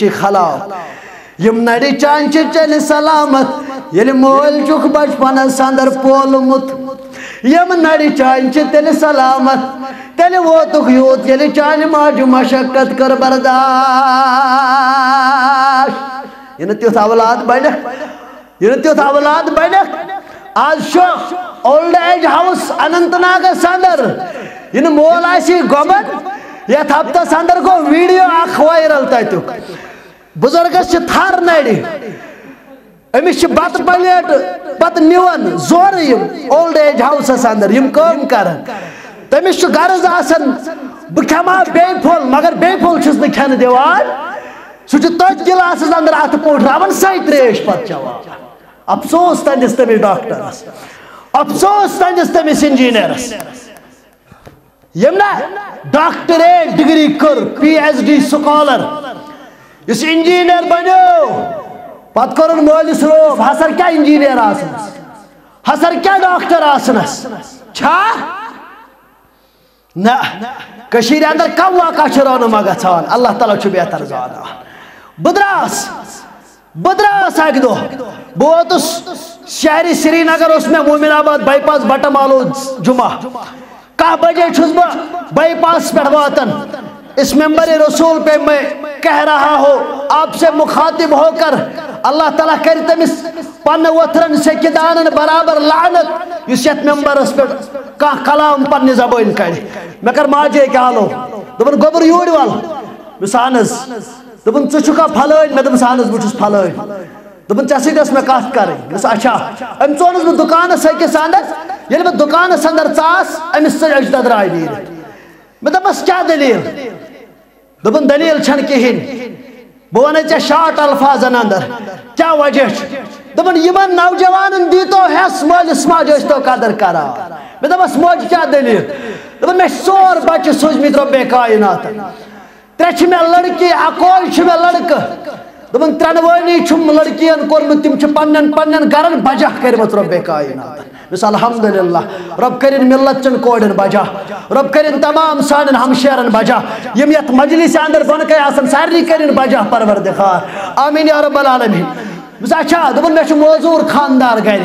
چی خلاف یم نڑی چانچ چل سلامت یل مول چک بچپن سندر پولمت یم نڑی چانچ تل سلامت تل ووتک یوت یل چان ماج مشقت کر برداشت. ین تیوت اولاد بنک ین یعنی تیوت اولاد بنک آج شو old age house Anantnag سندر. ین مول آسی گومن یت ہفتہ سندر کو ویڈیو اخ وائرل تتک بزرگس تھر نڑی امس بت پلیٹ پت نوان زور اولڈ ایج ہاؤسس اندر، یم کم تمس غرض آسان بہ کھما بے پھول، مگر بے پھول چھس نہ کھن دیوان سہ تت گلاسس اندر ات پوٹراون سے تریش پت چوان افسوس تنس تمس ڈاکٹرس افسوس تنس تمس انجینئرس یم نا ڈاکٹریٹ ڈگری کر، پی ایچ ڈی سکالر۔ اس انجینئر بنو پت کرن مالس روب حسر کیا انجینئر آسنس حسر کیا ڈاکٹر آسنس چھا نہ کشیر اندر کم واقع رونما گھان اللہ تعالیٰ بہتر زانا بدراس بدراس اک دہ بہ ووتس شہری سری نگر اس میں مومن آباد بائی پاس بٹہ مالو جمعہ کہ بجے چھس بہ بائی پاس پہ واتن اس ممبر رسول پہ میں کہہ رہا ہو آپ سے مخاطب ہو کر اللہ تعالیٰ کر تمس پن وترن سکدان برابر لعنت اس یت ممبرس پہ کا کلام پنہ زبان کر میں کر ماجے کیا لو؟ دپن گوبر یور وال۔ مس اہنز دپن ژٕ چھُکھا پھلٲنۍ مےٚ دوٚپُس اہن حظ بہٕ چھُس پھلٲنۍ دوٚپُن ژےٚ سۭتۍ ٲس مےٚ کتھ کَرٕنۍ مےٚ دوٚپُس اچھا أمۍ ژونُس بہٕ دُکانَس أکِس اندر ییٚلہِ یعنی بہٕ دُکانَس اندر ژاس أمِس ژٔج أجداد راے نیٖرِتھ مےٚ دوٚپُن دٔلیٖل چھَنہٕ کِہیٖنۍ بہٕ وَنَے ژےٚ شاٹ الفاظن اندر کیٛاہ وجہ چھُ دوٚپُن یِمن نوجوانن دیٖتو ہٮ۪س مٲلِس ماجہِ ٲسۍتو قدر کران مےٚ دوٚپمَس موجہِ کیٛاہ دٔلیٖل دوٚپُن مےٚ چھِ ژور بچہِ سوٗزمٕتۍ رۄبے کایناتن ترٛےٚ چھِ مےٚ لڑکی اکوے چھُ مےٚ لڑکہٕ دوٚپُن ترٛٮ۪نوٲنی چھُم لڑکِین کوٚرمُت تِم چھِ پننٮ۪ن پننٮ۪ن گرن بجا کٔرمٕژ رۄبے کایناتن مِثال الحمدللہ رۄب کٔرِن مِلت چٮ۪ن کورٮ۪ن بجا رۄب کٔرِن تمام سانٮ۪ن ہمشیرن بجا یِم یتھ مجلِس اندر بۄنہٕ کَنہِ آسن سارنٕے کٔرِن بجا پروردِگار آمیٖن یا رب العالمیٖن دوٚپمَس اچھا دوٚپُن مےٚ چھُ موزوٗر خاندار گرِ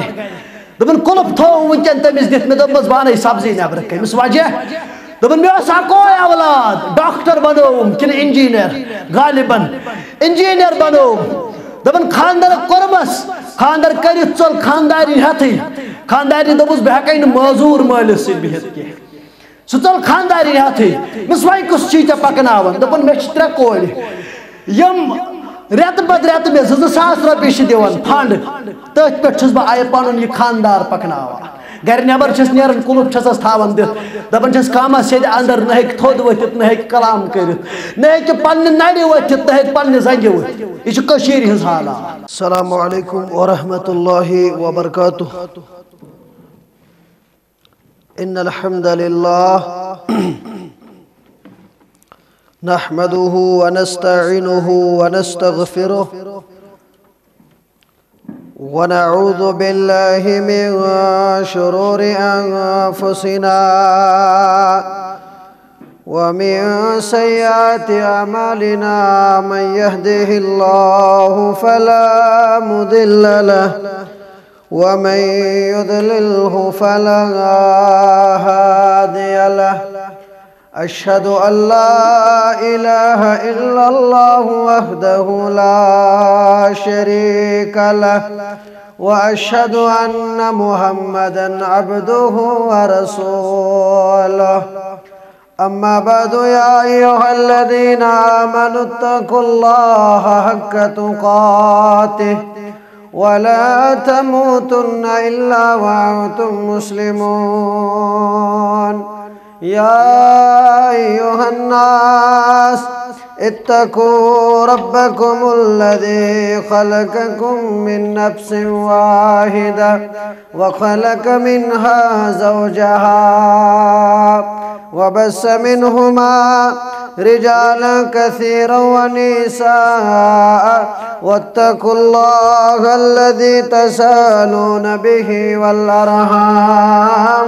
دوٚپُن کُلُپ تھوو وٕنکٮ۪ن تٔمِس دِتھ مےٚ دوٚپمَس بہٕ سبزی نٮ۪برٕ کَنۍ وجہ دوٚپُن مےٚ اوس اکوے اولاد ڈاکٹر بنووُم کِنہٕ انجیٖنر غالبن انجیٖنر بنووُم دوٚپُن خاندر کوٚرمس خاندر کٔرِتھ ژوٚل خاندارنۍ ہٮ۪تھٕے خاندارنۍ دوٚپُس بہٕ ہٮ۪کَے مالس موزوٗر مٲلِس سۭتۍ بِہِتھ کینٛہہ سُہ ژوٚل خاندارنۍ ہٮ۪تھٕے مِس وۄنۍ کُس چھی ژےٚ پکناوان دوٚپُن مےٚ چھِ ترٛےٚ کورِ یِم ساس رۄپیہِ چھِ دِوان فنڈ تٔتھۍ پٮ۪ٹھ چھُس بہٕ آیہِ پنُن یہِ خاندار پکن گھر نبر چھس نیران کلوب چھسس تھاون دت دپان چھس کامس سید اندر نہ ہیک تھود ورتت نہ ہیک کلام کرت نہ ہیک پنہ نڑِ ورتت نہ ہیک پنہ زنگہ ورتت یہ چھ کشیر ہنز حالات السلام علیکم ورحمۃ اللہ وبرکاتہ ان الحمد لله نحمده ونستعينه ونستغفره ونعوذ بالله من شرور أنفسنا ومن سيئات أعمالنا من يهده الله فلا مضل له ومن يضلله فلا هادي له. أشهد أن لا إله إلا الله وحده لا شريك له وأشهد أن محمدا عبده ورسوله. أما بعد يا أيها الذين آمنوا اتقوا الله حق تقاته ولا تموتن إلا وأنتم مسلمون. يا أيها الناس اتقوا ربكم الذي خلقكم من نفس واحدة وخلق منها زوجها وبس منهما رجالا كثيرا ونساء واتقوا الله الذي تسالون به والأرحام.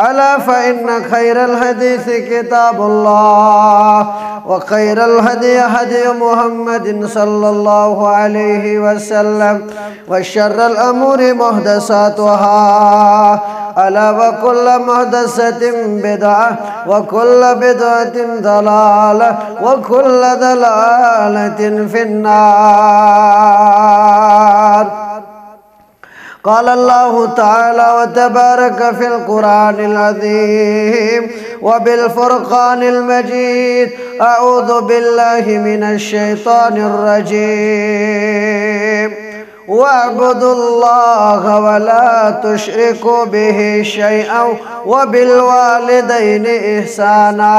ألا فإن خير الحديث كتاب الله وخير الهدي هدي محمد صلى الله عليه وسلم وشر الأمور محدثاتها. ألا وكل محدثة بدعة وكل بدعة ضلالة وكل ضلالة في النار. قال الله تعالى وتبارك في القرآن العظيم وبالفرقان المجيد أعوذ بالله من الشيطان الرجيم. واعبدوا الله ولا تشركوا به شيئا وبالوالدين إحسانا.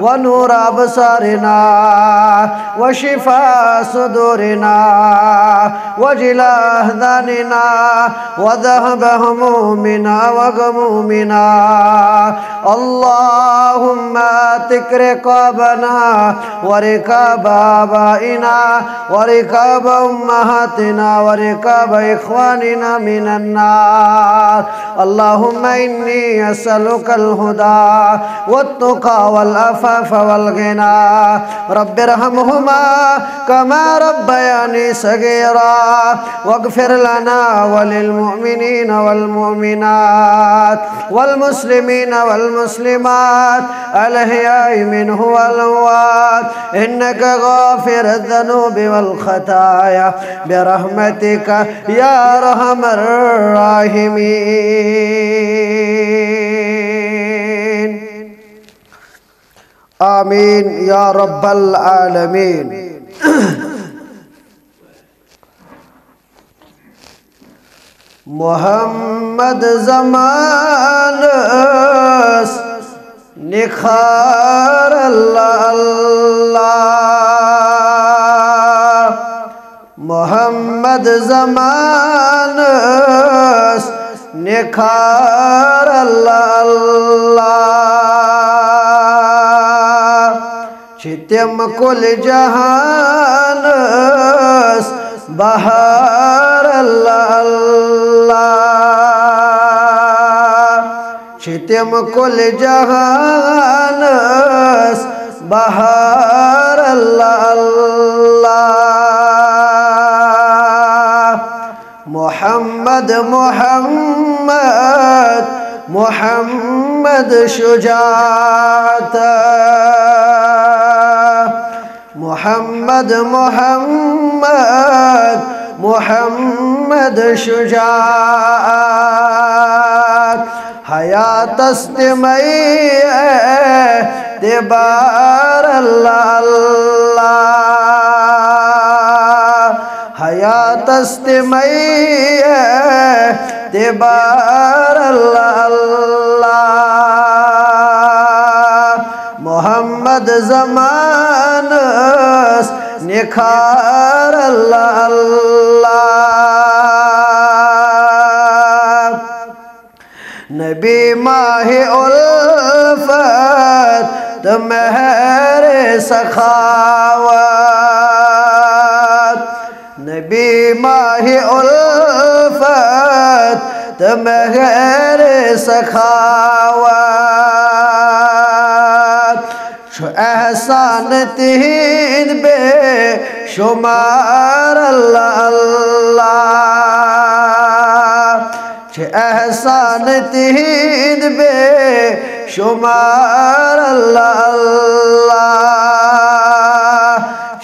ونور أبصارنا وشفاء صدورنا وجلاء أهذاننا وذهب همومنا وغمومنا. اللهم اتك رقابنا ورقاب آبائنا ورقاب أمهاتنا ورقاب إخواننا من النار. اللهم إني أسألك الهدى والتقى والأفاف والغنى. رب ارحمهما كما ربياني صغيرا. واغفر لنا وللمؤمنين والمؤمنات والمسلمين والمسلمات. الأحياء منه والأموات. إنك غافر الذنوب والخطايا. برحمتك يا أرحم الراحمين. آمين يا رب العالمين. محمد زمانس نخار اللہ اللہ. محمد زمانس نخار اللہ اللہ. چتم کل جہانس بہار اللہ۔ اللہ چتم کل جہانس بہار اللہ اللہ۔ محمد محمد محمد شجاعت۔ محمد محمد محمد شجاعت. حیات استمعی تبار اللہ اللہ حیات استمعی تبار اللہ محمد زمانس نکھار اللہ اللہ نبی ماہ الفت مہر سخاوت نبی ماہ الفت مہر سخاوت شو احسان تین بے شمار اللہ اللہ۔ چھ احسان تین بے شمار اللہ اللہ۔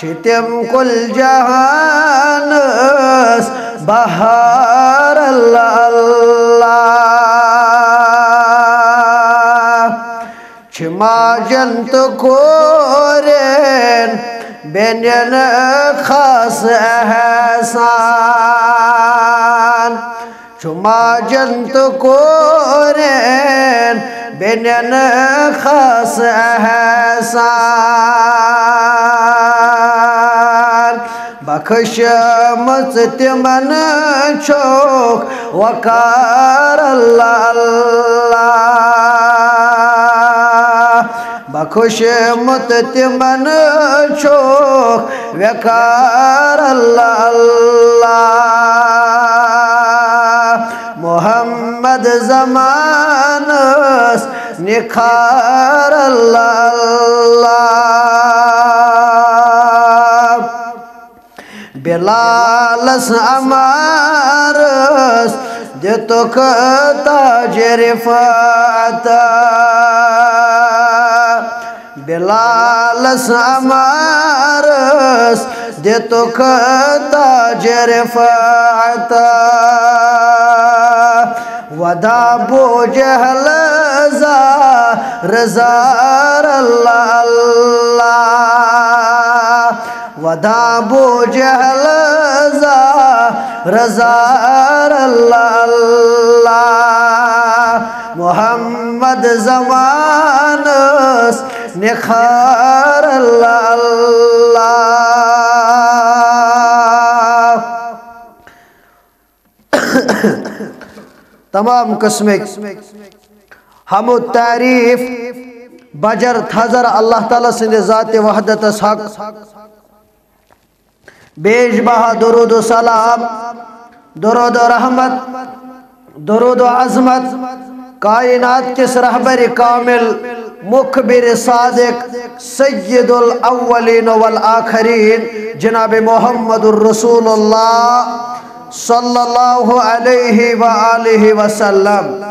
چھ تم کل جہانس، بہار اللہ اللہ۔ ماجن تو کورین بینین خاص احسان چھ ماجن تو کورین بینین خاص احسان بخش مت تمن چوک وقار اللہ اللہ بخش مت تمن چوک وقار اللہ اللہ محمد زمانس نکھار اللہ اللہ بلالس بلال سمارس دیتو کتا جرفعتا ودا بو جهل زا رزار الله الله ودا بو جهل زا رزار الله الله محمد زمانس نخار اللہ۔ اللہ تمام قسمک ہم و تعریف، بجر، تھزر، اللہ تعالیٰ سند ذات وحدت حق۔ بیش بہا، درود و سلام، درود و رحمت، درود و عظمت۔ کائنات کس رہبر کامل۔ مخبر صادق سید الاولین والآخرین، جناب محمد الرسول اللہ صلی اللہ علیہ وآلہ وسلم.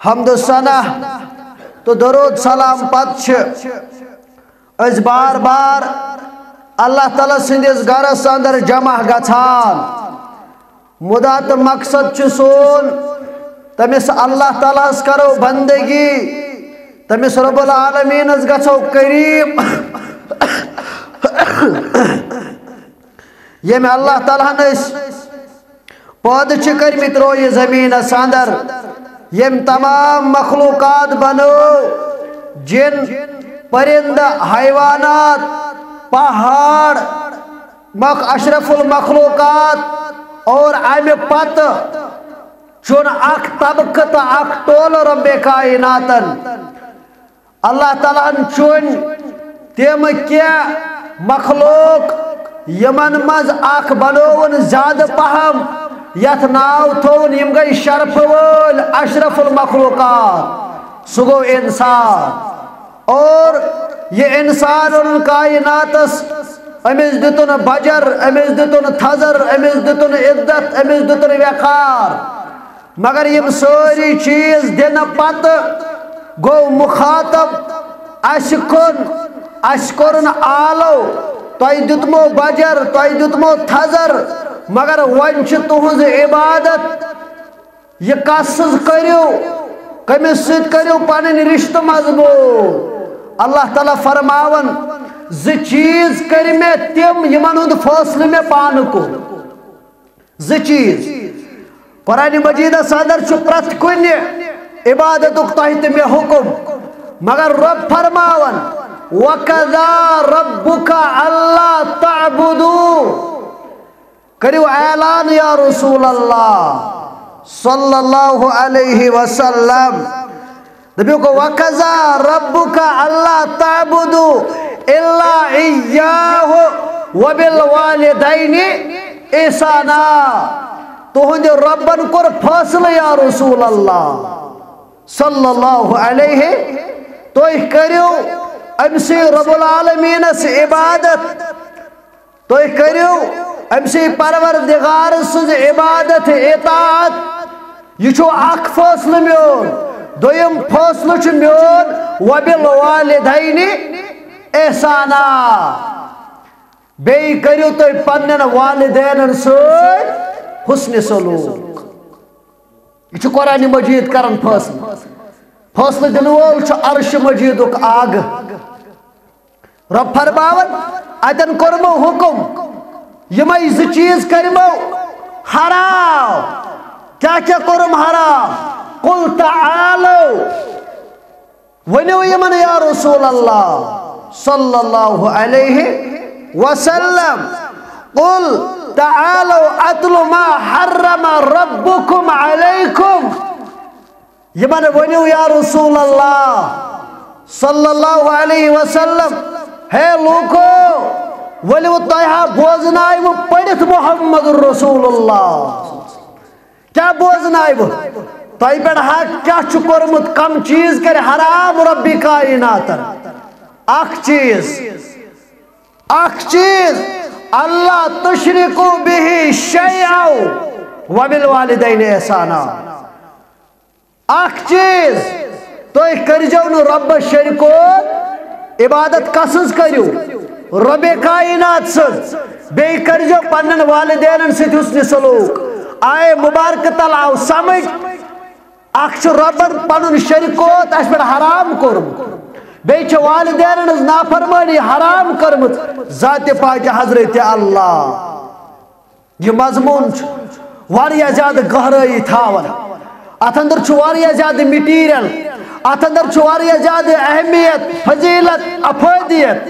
حمد و ثنا تو درود، سلام پتچ از بار بار اللہ تعالیٰ سندس گرس اندر جمع گھان مدا تو مقصد چھ سون تمس اللہ تعالیٰ کرو بندگی. تمس رب العالمین گھو قریب یم اللہ تعالیٰ نس پود کرمت رو یہ زمین اندر یم تمام مخلوقات بنو. جن پرند حیوانات، پہاڑ، مخ اشرف المخلوقات اور امہ پت، چون اخ طبقہ تو اخ ٹول رب کائناتن. اللہ تعالیٰ چون تم کیا مخلوق یمن مز اخ بنون زیادہ پہم، یت ناو تھون یم گئی شرف ول اشرف المخلوقات۔ سہ گو انسان۔ اور یہ انسان ان کائناتس امس دتن بجر امس دتن تھزر امس دتن عزت امس دتن وقار۔ مگر یم ساری چیز دن پت گو مخاطب اس کن اس کورن آلو تۄہہِ دیُتمو بجر تۄہہِ دیُتمو تھزر، مگر وۄنۍ چھِ عبادت، یہ کس سٕنٛز کٔرِو کٔمِس سۭتۍ کٔرِو پنٕنۍ مضبوط؟ اللہ تعالیٰ فرماون زٕ چیٖز کٔرۍ مےٚ تِم یِمن ہُنٛد فٲصلہٕ مےٚ پانہٕ کوٚر زٕ چیٖز۔ قرآنِ مجیٖدس اندر چھُ پرٛٮ۪تھ کُنہِ عبادتُک تۄہہِ تہٕ مےٚ حُکُم مگر رۄب فرماون وَقَضَى رَبُّكَ أَلَّا تَعْبُدُوا کٔرِو اعلان یا رسول اللہ صلی اللہ علیہ وسلم دپیو کو وَقَضَى رَبُّكَ أَلَّا تَعْبُدُوا إِلَّا إِيَّاهُ وَبِالْوَالِدَيْنِ إِحْسَانًا تہنٛدِ رۄبن کوٚر فٲصلہٕ یا رسول اللہ صلی اللہ علیہ تُہۍ کٔرِو أمۍ سی رب العالمیٖنس عبادت تُہۍ کٔرِو أمۍ سی پروردگار سٕنٛز عبادت اطاعت، یہِ چھُ اکھ فٲصلہٕ میون، دویم فیصلہ چھ میون وبل والدینی احسانا بیٚیہِ کٔرِو تُہۍ پننٮ۪ن والدینن سۭتۍ حسنِ یہ چھُ قرآنِ مجیٖد کران فٲصلہٕ فٲصلہٕ دِنہٕ وول چھُ عرش مجیٖدُک آگ رب فرماون اتن کوٚرمو حُکم یِمے زٕ چیٖز کٔرمو حرام کیٛاہ کیٛاہ کوٚرُم حرام قل تعالو ؤنِو یِمن یا رسول اللہ صلی اللہ علیہ وسلم قل تعالوا اتل ما حرم ربكم عليكم. يمن ونيو يا رسول الله صلى الله عليه وسلم. ہے لوکو ولو تہا بوزنائی و پڑھت محمد رسول اللہ کیا بوزنائی و تہی پڑھ حق کیا چکرمت کم چیز کرے، حرام ربی کائناتر اخ چیز. اخ چیز. اللہ تشرکو بھی شیعو وبالوالدین احسانا۔ اخ چیز، تو کر جو نو رب شرکو عبادت کسز کریو۔ رب کائنات سز بے کر جو پنن والدین ست حسن سلوک۔ آئے مبارک تل آو سمجھ۔ اخ چھ ربن پنن شرکو تاش پر حرام کرم۔ بیچ والدین نافرمانی حرام کرمت. ذات پاک حضرت اللہ. یہ مضمون واریاہ زیادہ گہرائی تھاون. ات اندر واریاہ زیادہ مٹیریل ات اندر واریاہ زیادہ اہمیت، فضیلت، افادیت.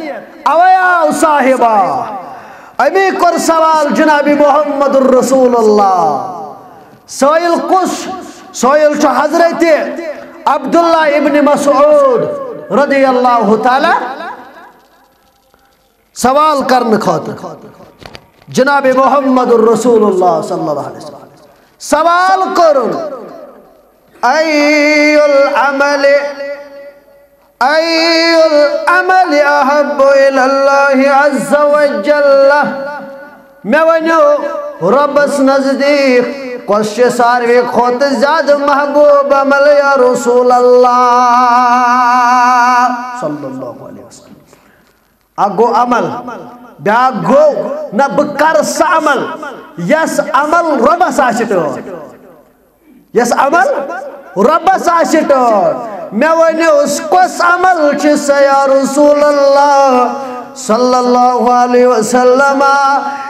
اویا صاحبہ امی کر سوال جناب محمد الرسول اللہ سوئل کس سوئل چھ حضرت عبداللہ ابن مسعود. رضی اللہ تعالی سوال کرن خاطر۔ جناب محمد الرسول اللہ صلی اللہ علیہ وسلم سوال کرن ای العمل ای العمل احب الاللہ عز وجل میں ونیو ربس نزدیک کس ساروی کھوت زیادہ محبوب عمل یا رسول اللہ۔ صلی اللہ علیہ وسلم۔ اگو عمل، بیا گو، نہ بکر سا عمل۔ یس عمل ربس آشتو یس عمل ربس آشتو میں ونی اس کس عمل چھ یا رسول اللہ۔ صلی اللہ علیہ وسلم،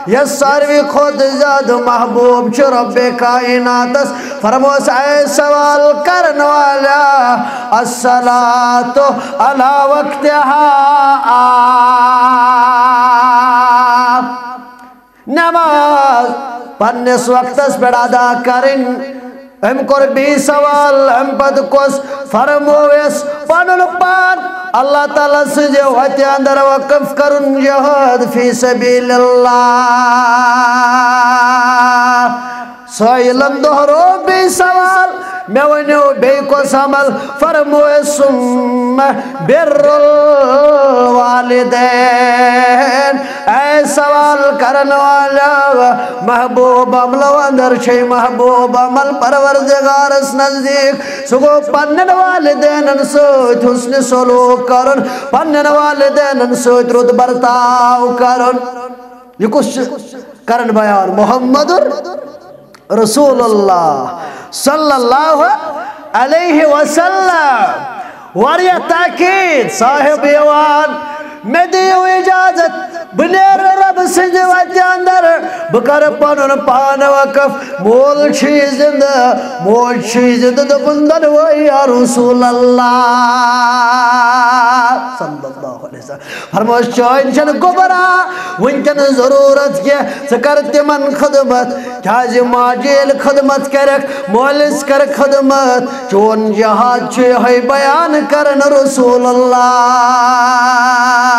یا ساروی خود زیاد محبوب چھ رب کائنات فرموس، اے سوال کرن والا، الصلاة علی وقتها. نماز پنس وقت اس پر ادا کرن. ام کر بی سوال ام پد کس فرمویس پانن پان الله تعالى سجواتي اندر وقف کرن جهاد في سبيل الله. سائلن دہرو بی سوال میں ونیو بے کو سمل فرموئے سم بر الوالدین. اے سوال کرن والا، محبوب عملو اندر چھے محبوب عمل، پروردگار اس نزدیک. سگو پنن والدین سوت حسن سلوک کرن، پنن والدین سوت رد برتاو کرن. یہ کچھ کرن بیان؟ محمد رسول الله صلى الله عليه وسلم وريا تاكيد صاحب يوان میں دیو اجازت بنیر رب سنج وجہ اندر بکر پانن پان وقف مول چھی زندہ مول چھی زندہ دبندن ویا رسول اللہ صلی اللہ علیہ وسلم فرموش چوئن چن گبرا ونکن ضرورت کیا سکرت من خدمت کیازی ماجیل خدمت کرک مولس کر خدمت چون جہاد چھے ہے بیان کرن رسول اللہ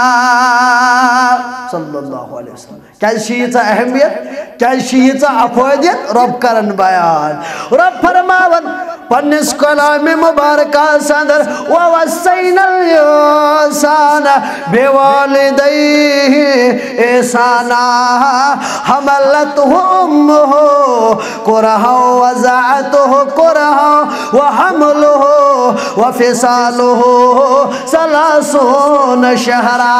صلی اللہ علیہ وسلم. کیا شیئیتا اہمیت کیا شیئیتا افویدیت رب کرن بیان رب فرماون پنس کلام مبارکہ صدر ووسین الیسان بوالدیہ احسانا حملته امه کرہا وزعته کرہا وحمله وفصاله سلاسون شہرا۔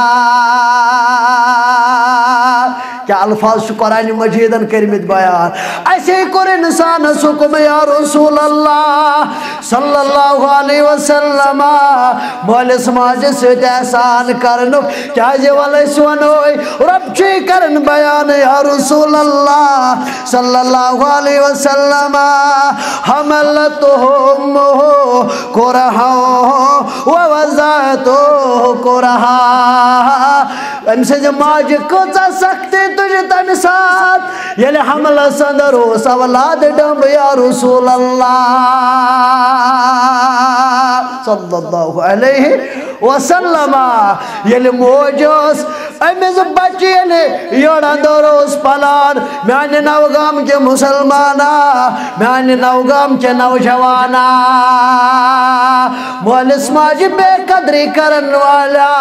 کیا الفاظ چھو قرآن مجیدن کرمت بیان۔ ایسے کر انسان سکم یا رسول اللہ صلی اللہ علیہ وسلم مولس ماجد سویت احسان کرنو کیا جی والی سوانوئی رب چی کرن بیان، یا رسول اللہ صلی اللہ علیہ وسلم حملتو امہو کرہا ووزاتو کرہا۔ ام سے جو ماج کچا سکتے تجھے تم ساتھ۔ یلی حمل صدر ہو سولاد ڈمب یا رسول اللہ۔ صلی اللہ علیہ وسلم۔ یلی موجوس امیز بچی یلی یوڑا دروس پلان. میانی نوگام کے مسلمانا میانی نوگام کے نوجوانا. مولس ماج بے قدری کرن والا.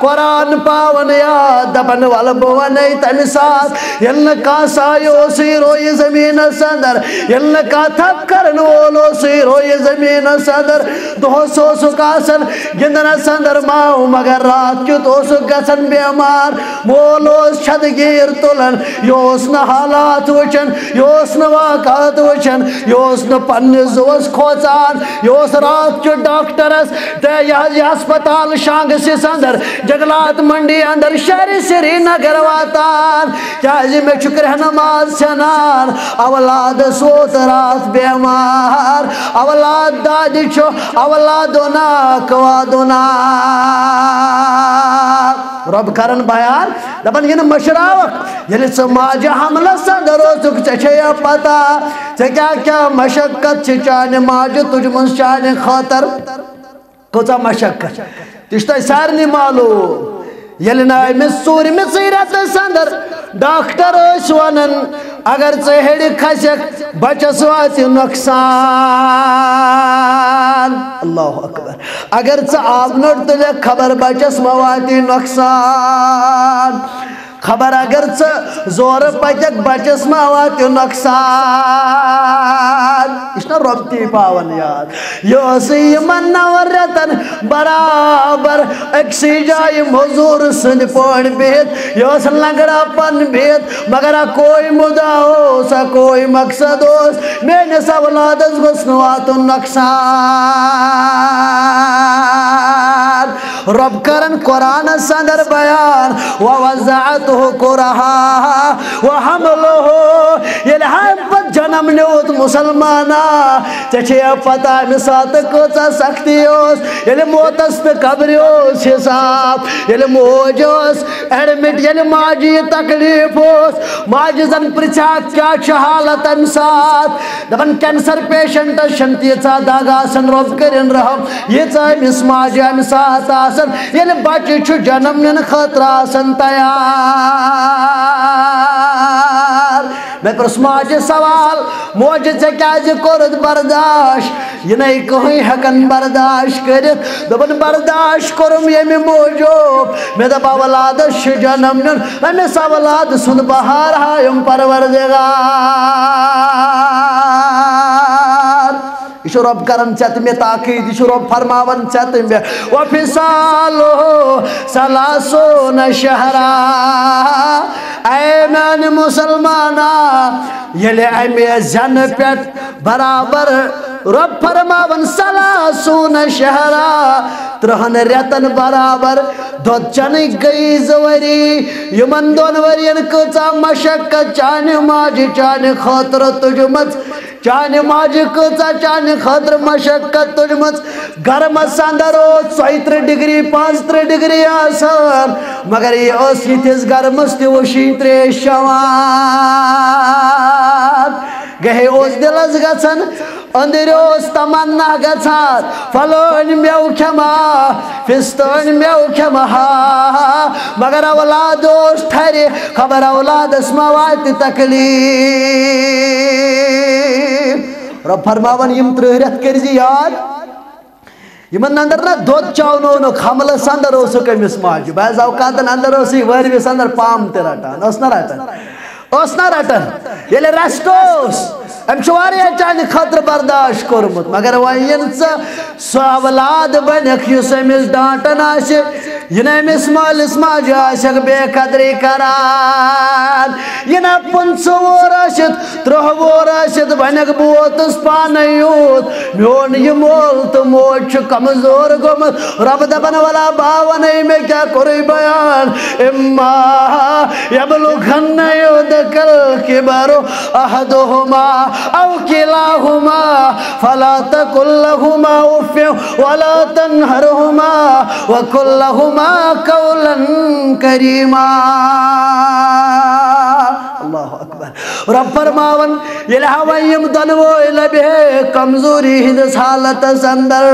قرآن پاون یاد دپن والا بوانے تم ساتھ. یلن کا سایو سی روی زمین صدر. یلن کا تھپ کرن وولو سی روی زمین صدر. دو سو سکاسن، گندن صدر ماو مگر رات کیو تو سکاسن بے امان بیمار مولو شدگیر تلن یوس نا حالات وچن یوس نا واقعات وچن یوس نا پنز وز کھوچان یوس رات کیو ڈاکٹرس تے یہ ہسپتال شانگ سے صدر جگلات منڈی اندر شہر سری نگر واتان چاہجی میں چکر نماز چنان اولاد سوت رات بیمار اولاد دادی چھو اولادونا کوادونا رب کرن بیان دپن یہ یعنی مشراوک یلی یعنی سے ماجہ حملہ صدر روزک چچے یا پتا چے کیا کیا مشکت چھ چانے ماجہ تجھ من چانے خاطر؟ کچا مشکت تشتای سارنی معلوم. یلی نائی میں سوری میں سیرت سندر، ڈاکٹر اس ونن اگر ژے کھسک بچس واتہِ نقصان۔ اللہ اکبر۔ اگر ژٕ آبنٹ نوٚٹ خبر بچس ما نقصان۔ خبر اگر ژٕ زورٕ پککھ بچس ما واتہِ نۄقصان یہِ چھُنا رۄب تی پاون یاد. یہِ ٲسٕے یِمن نَون رٮ۪تن برابر. أکسٕے جایہِ موٚزوٗر سٕنٛدۍ پٲٹھۍ بِہِتھ یہِ ٲس لنگڑا پن بِہِتھ مگر کوئی مُدا اوس کوئی مقصد اوس میٲنِس اولادس گوٚژھ نہٕ واتُن نۄقصان رب کرن قرآن سندر بیان ووزعته قرها وحمله یلی پت جنم نیوت مسلمانا چچے پتا مسات کچا سختی اوس یلی موتس پہ قبری اوس حساب یلی موجوس ایڈمٹ یلی ماجی تکلیف اوس ماجی زن پرچا کیا چھ حالت امسات دبن کینسر پیشنٹ شنتی چا داگا سن رب کرن رحم یہ چا مس ماجی امسات آسن یلی یعنی بچی چھو جنم نن خطر آسن تیار۔ میں پرس ماجی سوال موجی چے کیا جی کرد برداشت؟ یہ نہیں کہیں حقن برداشت کرت۔ دبن برداشت کرم یمی موجوب میں دب اولاد ش جنم نن، میں سا سوالاد سن بہار ہایم پروردگار۔ یہ رب کرن چت میں تاکید یہ رب فرماون چت میں وفصالو سلاسون شہرا اے میان مسلمانا یلی امی زن پیٹ برابر رب فرماون سلاسون شہرا ترہن ریتن برابر دود چنی گئی زوری یمن دون ورین کچا مشکت چانی ماجی چانی خاطر تجمت چانی ماجی کچا چانی خاطر مشکت تجمت گرم سندر او سویتر ڈگری پانستر ڈگری آسان مگر یہ اس یہ تیز گرم استی وہ شیتر شوان گہے اس دل از گسن اندر اس تمنا گسان فلون میو کھما فستون میو کھما مگر اولاد اس تھری خبر اولاد اس مواد تکلیف۔ رب فرماون، یم ترہ رت کرزِ یاد؟ یمن اندر نا دود چاونو، نو حملس اندر اوسک امس ماجہ بعض اوقاتن اندر اوس یہ اندر پام تہ رٹان اس نہ رٹان اس نہ رٹان ییٚلہِ رٮ۪سٹ اوس أمۍ چھُ واریاہ چانہِ خٲطرٕ برداشت کوٚرمُت مگر وۄنۍ ییٚلہِ ژٕ سُہ اولاد بنکھ یُس أمِس ڈانٹان آسہِ یہِ نہٕ أمِس مٲلِس ماجہِ آسٮ۪کھ بے قدری کران۔ یہِ نہ پٕنژٕ وُہر ٲسِتھ تٕرٛہ وُہر ٲسِتھ وۄنٮ۪کھ بہٕ ووتُس میون یہِ مول تہٕ موج چھُ کمزور گوٚمُت رۄبہٕ دَپان وَلا با وَنَے مےٚ کیٛاہ کوٚرُے بیان۔ اِما یبلُغن يدك الكبر أحدهما أو كلاهما فلا تقل لهما أف ولا تنهرهما وقل لهما قولا كريما الله أكبر. رب فرماون يلي هوا يمدنو إلى به كمزوري هندس حالة سندر.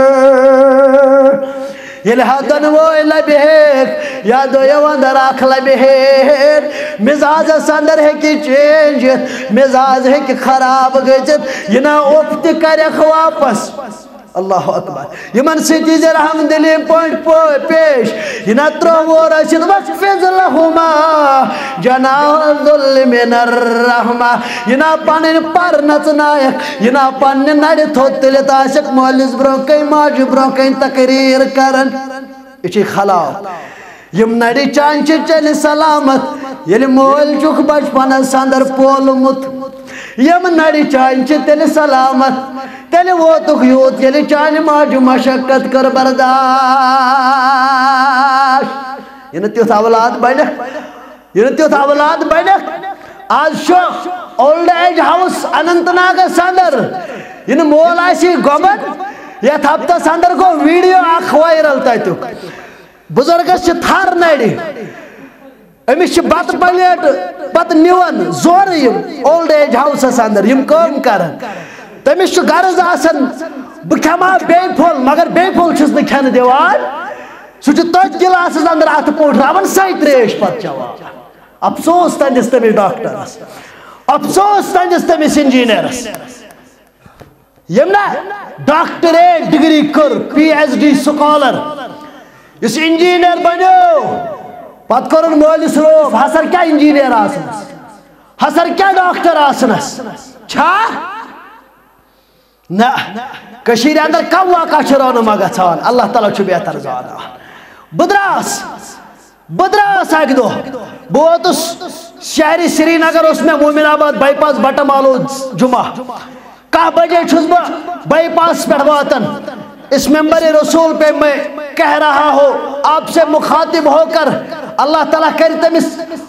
یل حدن وہ لبہیک یادو یو اندر اخ لبہیک مزاج اندر ہے کی چینج مزاج ہے کی خراب گجت. یہ نہ اپت کرخ واپس اللہ اکبر یمن سیتی در ہم دلی پوائنٹ پیش یہ نہ ترو وہ رشد وقفز لہما جناح ذل من الرحمہ یہ نہ پانین پر نچنائک یہ نہ پانین نڑی تھوت تلیت آشک مولز بروکیں ماج بروکیں تقریر کرن یہ خلاف یم نڑی چانچ چلی سلامت یلی مول چک بچپن سندر پولمت یم نڑی چانچ تلی سلامت، تیل ووتک یوت یلی چان ماج مشکت کر برداشت۔ یعنی یہ تیوت اولاد بڑک یہ یعنی تیوت اولاد بڑک آج شو old age house Anantnag سندر۔ یعنی یہ مول آسی گوبن یہ ہفتہ سندر کو ویڈیو آخ وائرل تیتک بزرگس چھ تھار نیڈی امس بت پلیٹ پت نیون زور اولڈ ایج ہاؤسس اندر یم کام کرن تمس غرض آسان بہ کھما بے پھول مگر بے پھول چھس نہ کھن دیوان سہ چھ تت گلاسس اندر ات پوٹ راون سائی تریش پت چوان افسوس تنس تمس ڈاکٹرس افسوس تنس تمس انجینئرس یم نا ڈاکٹریٹ ڈگری کر پی ایچ ڈی سکالر اس انجینئر بنو پت کرن مالس روب حسر کیا انجینئر آسنس حسر کیا ڈاکٹر آسنس چھا کشیر اندر کم واقع چھ رونما گژھان اللہ تعالیٰ چھ بہتر زانان بدراس بدراس اکہ دہ بہ ووتس شہری سری نگر اس میں مومن آباد بائی پاس بٹہ مالو جمعہ کہہ بجے چھس بہ بائی پاس پہ واتن اس ممبر رسول پہ میں کہہ رہا ہو آپ سے مخاطب ہو کر اللہ تعالیٰ کر تمس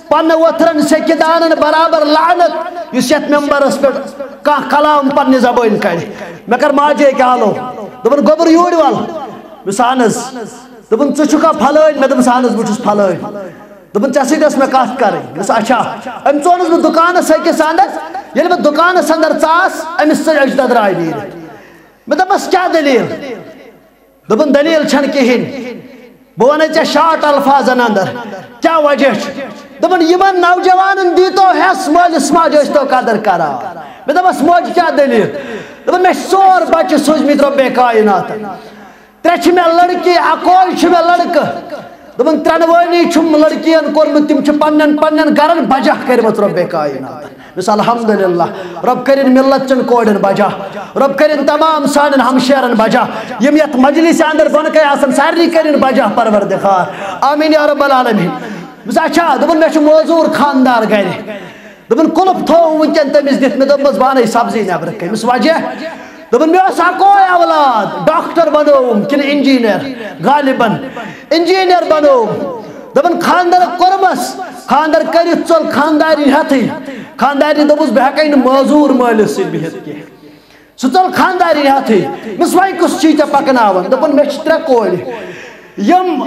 پن وترن سکدان برابر لعنت. اس یت ممبر اس پہ کا کلام پن زبان کر میں کر ماجے کیا حالو دبن گوبر یوڑ وال۔ مسانس دبن ژٕ چھُکھا پھلٲنۍ مےٚ دوٚپُس اہن حظ بہٕ چھُس پھلٲنۍ دوٚپُن ژےٚ سۭتۍ ٲس اچھا۔ أمۍ ژونُس بہٕ دُکانَس أکِس اَندر ییٚلہِ بہٕ دُکانَس اَندر ژاس أمِس ژٕ أجداد درٛاے نیٖرِتھ مےٚ دوٚپمَس کیٛاہ دٔلیٖل دوٚپُن دٔلیٖل چھَنہٕ کِہیٖنۍ بہٕ وَنَے ژےٚ شاٹ الفاظن اندر کیا وجہ چھُ دوٚپُن یِمن نوجوانن دیٖتو ہٮ۪س مٲلِس ماجہِ ٲسۍتو قدر کرا مےٚ دوٚپمَس موج کیا دلیل دوٚپُن مےٚ سور ژور بچہِ سوٗزمٕتۍ رۄبے کایناتن ترٛےٚ چھِ لڑکی اکول چھ مےٚ لڑکہٕ دوٚپُن ترٛٮ۪نوٲنی چھُم لڑکِین کوٚرمُت تِم چھِ پننٮ۪ن پننٮ۪ن گرن بجا کٔرمٕژ رۄبے کاینات بس الحمدللہ رب کرن ملت چن کوڑن بجا رب کرن تمام سانن ہمشیرن بجا یم یت مجلس اندر بن کے آسن ساری کرن بجا پروردگار آمین یا رب العالمین بس اچھا دبن مے چھ موزور خاندار گرِ دبن کلپ تھو ونکن تمس دت مے دبس بانے سبزی نبر کمس وجہ دبن مے اس اکوے اولاد ڈاکٹر بنوم کن انجینئر غالباً انجینئر بنوم دبن خاندر کورمس خاندر کرت چل خانداری ہتھی خانداری دبس بہ ہکے معذور مالس سی بہت کی سہ چل خانداری ہتھی مس وای کس چی تے پکناون دبن مے چھ ترے کوڑ یم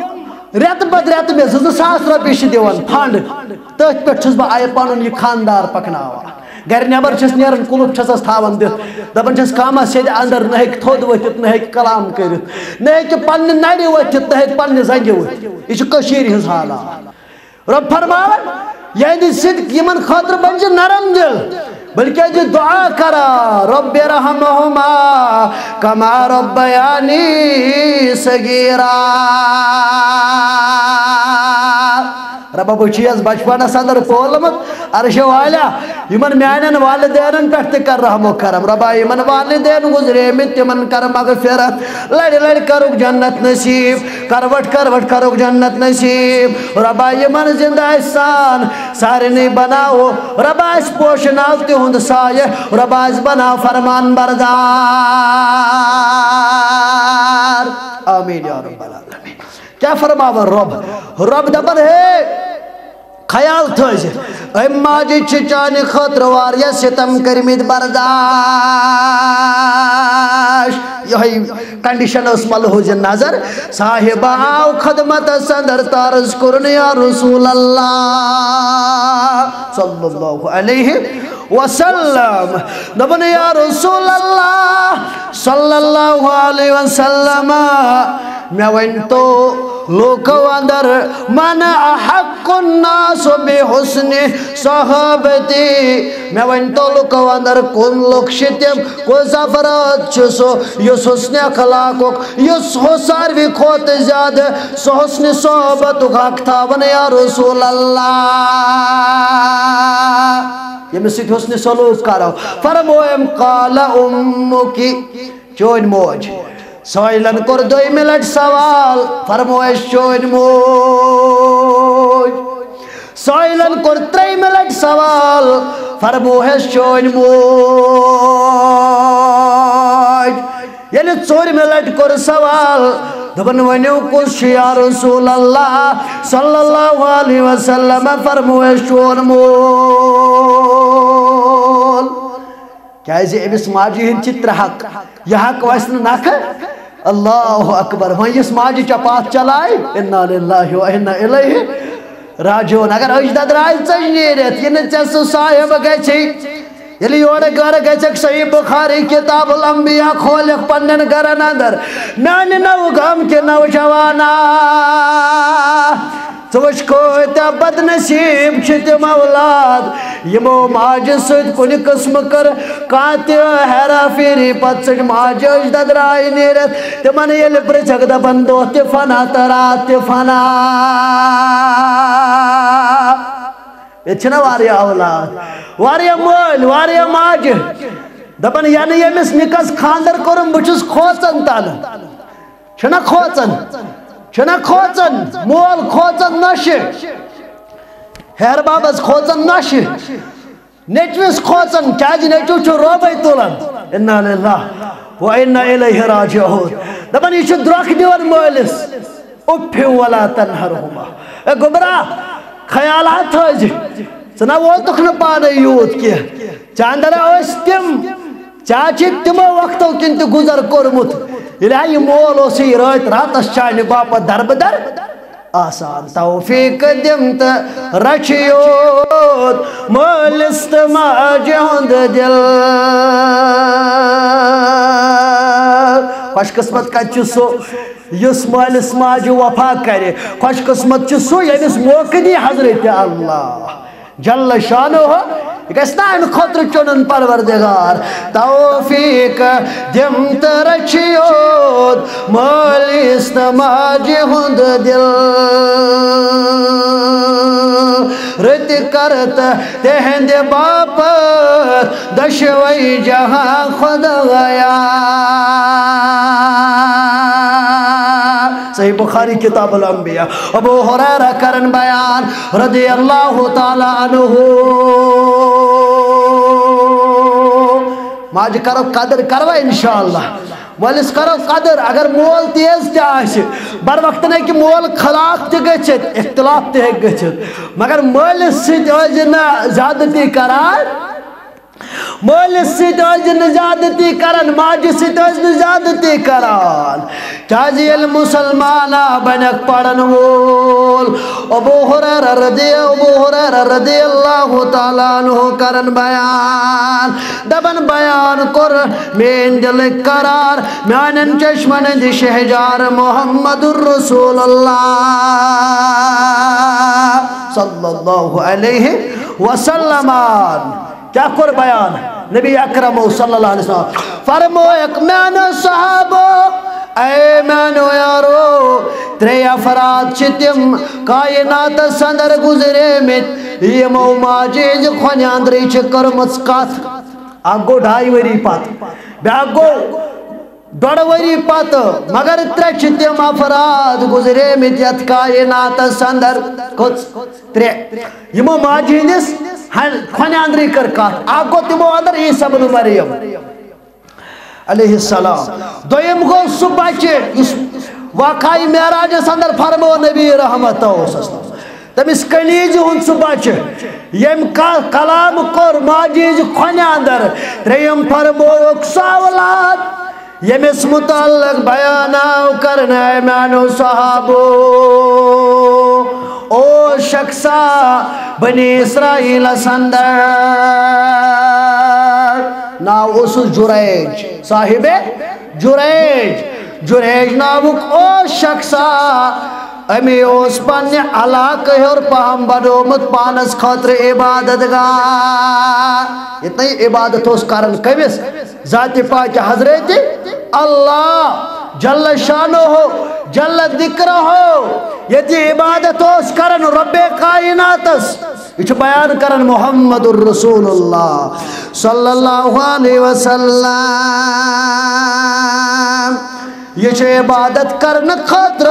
رت بد رت مے زٕ زٕ ساس رۄپیہِ چھِ دِوان فنڈ تٔتھۍ پٮ۪ٹھ چھُس بہٕ آیہِ پنُن یہِ خاندار پکناوان گھر نبر چھس نیران کلپ چھسس تھاون دت دپان چھس کامہ سیدِ اندر نہ ہیٚکہِ تھوٚد ؤتھِتھ نہ ہیٚکہِ کلام کٔرِتھ نہ ہیٚکہِ پننہِ نرِ ؤتھِتھ نہ ہیٚکہِ پننہِ زنگہِ ؤتھِتھ یہِ چھِ کٔشیٖرِ ہٕنٛز حالات رب فرماون یہندِ سۭتۍ یِمن خٲطرٕ بنہِ نرم دل بلکہ جو دعا کرا رب رحمہما کما رب ربیانی سگیرا ربا بچیز بچپن صدر پولمت عرش والا یمن میانن والدینن پہ تہ کر رحم و کرم. ربا یمن والدین گزرے، مت تمن کر مغفرت. لڑ لڑ کرک جنت نصیب، کروٹ کروٹ کرک جنت نصیب. ربا یمن زندہ سان سارے نہیں بناو ربا، اس پوشناو تہند سایہ ربا، اس بنا فرمان بردار. آمین یا رب العالمین. کیا فرماو رب؟ رب دبر ہے خیال تھوز ام ماجی چھ چانی خطر واریا ستم کرمید برداش یہی کنڈیشن اس ملحوظ نظر۔ صاحب آو خدمت صدر تارز کرنیا رسول اللہ۔ صلی اللہ علیہ۔ وسلم وسلم. دبن یا رسول اللہ صلی اللہ علیہ وسلم. میں ونتو لوکو اندر من احق الناس بحسن صحابتی. میں ونتو لوکو اندر کن لوک شتیم کو زفرات چسو. یس حسن اخلاقو یس حسار بھی کھوت زیادہ سو حسن صحبتو حق تھاون یا رسول اللہ یہ میں سیدھ حسن سلوک کرو فرمویم قال امکی چون موج سوائلن کر دوی ملٹ سوال فرمویش چون موج سوائلن کر تری ملٹ سوال فرمویش چون موج یعنی چور ملٹ کر سوال۔ دبن ونیو کش یا رسول اللہ صلی اللہ علیہ وسلم فرمویش چون مول۔ کیا ایسے امس ماجی ہن چتر حق؟ یہ حق ویسن نکھ اللہ اکبر۔ وہاں اس ماجی چپات چلائے۔ انا للہ و انا الیہ راجون اگر اجداد راج چجنیرت یہ نچس صاحب گئے چھے یلی یور گر گچک صحیح بخاری کتاب الانبیاء کھولک پنن گرن اندر میانی نو غم کے نوجوانا۔ ژوچ کوتیا بد نصیب چھ تم اولاد یمو ماج سۭتۍ کُنہِ قٕسمہٕ کٔر۔ کانٛہہ تہِ ہیرا پھیری پتہٕ ژٔٹۍ ماجہِ اجداد راے نیٖرِتھ تِمن ییٚلہِ پرٛژھکھ دپان دۄہ تہِ فنا تہٕ رات تہِ فنا۔ ییٚتہِ چھِنا اولاد واریاہ مٲلۍ واریاہ ماجہِ دپان ینہٕ ییٚمِس نِکس خانٛدر کوٚرُم بہٕ چھُس کھوژان تنہٕ چھُنا کھوژان چھُنا مول کھوژان نۄشہِ ہیر بابس کھوژان نۄشہِ نیچوِس کھوژان کیازِ نیچو چھُ روبے تُلان انا للہ و انا الیہ راجعون دپان یہِ چھُ درٛۄکھ دِوان مٲلِس اُپھِو ولا تنہرہما اے گُبرا خیالات تھٲزِ ژٕ نا ووتُکھ پانے یوٗت کینٛہہ چاندرا ٲسۍ تِم چاچہِ تِمو وقتو کِنۍ تہِ گُزر کوٚرمُت ییٚلہِ ہا یہِ مول اوسُے رٲتۍ راتس چانہِ باپت دربدر آسان توفیق دِم تہٕ رچھِ یوت مٲلِس تہٕ ماجہِ خوش قسمت کتہِ چھُ یُس مٲلِس ماجہِ وفا کرِ، خوش قسمت چھُ سُہ، ییٚمِس موقعہٕ دی حضرت اللہ۔ جل شانو یہ گژھِ نا امہِ خٲطرٕ چُنُن پروردگار۔ توفیق دِم تہٕ رچھِ یوت مٲلِس تہٕ ماجہِ ہُنٛد دِل۔ رٕتہِ کر تہٕ تِہنٛدِ باپت دۄشوَے جہاں خۄدایا صحیح بخاری کتاب الانبیاء. ابو حریرہ کرن بیان رضی اللہ تعالی عنہ. ماجہ کرو قدر کروا انشاءاللہ. مولس کرو قدر، اگر مول تیز تہ آسہ بر وقت نہ کہ مول خلاق تہ گچھت اختلاف تہ ہیک گچھت مگر مولس سۭتۍ ٲسۍ نہٕ زیادتی کران مٲلِس سۭتۍ ٲسۍ نہٕ زیادتی کران ماجہِ سۭتۍ ٲسۍ نہٕ زیادتی کران کیازِ ییٚلہِ مُسلمانا بنیکھ وول۔ ابو ہُریرہ رضی ابو ہُریرہ رضی اللہ تعالیٰ عنہ کرن بیان۔ دبن بیان کوٚر میٲنۍ دِلٕکۍ قرار۔ میانٮ۪ن چشمن ہٕنٛدِ شہجار محمد الرسول اللہ۔ صلی اللہ علیہ وسلمان کیا کر بیان؟ نبی اکرم صلی اللہ علیہ وسلم فرمو ایک میں صحابو اے مانو یارو، ترے افراد چھ کائنات سندر گزرے مت یمو ماجیز خونیاندری چھ کرمت کات۔ اکھ ڈھائی وری پات۔ بیاگو ڈوڑ وری پات مگر ترے چھ تم افراد گزرے مت یت کائنات سندر کچھ ترے یمو ماجی ماجیز خونی اندری کر کات اکھ گو تمو اندر عیسی بن مریم علیہ السلام دویم گو سو بچے اس واقعی معراج اندر فرمو نبی رحمت تمس کنیز ہن سو بچے یم کلام کور ماجیز کھن اندر تریم فرمو سو اولاد یمس متعلق بیاناو کرنا ایمانو صحابو۔ او شخصا بنی اسرائیل سندر۔ ناو اس جریج۔ صاحب جریج۔ جریج ناوک او شخصا امی اس پنی علاقہ اور پہم بنومت پانس خطر عبادت گا اتنی عبادت اس کارن کمیس ذات پاک حضرت اللہ جل شانو ہو، جل ذکر ہو۔ یتی عبادت اس کرن رب کائناتس یہ بیان کرن محمد الرسول اللہ صلی اللہ علیہ وسلم۔ یہ عبادت کرن خطر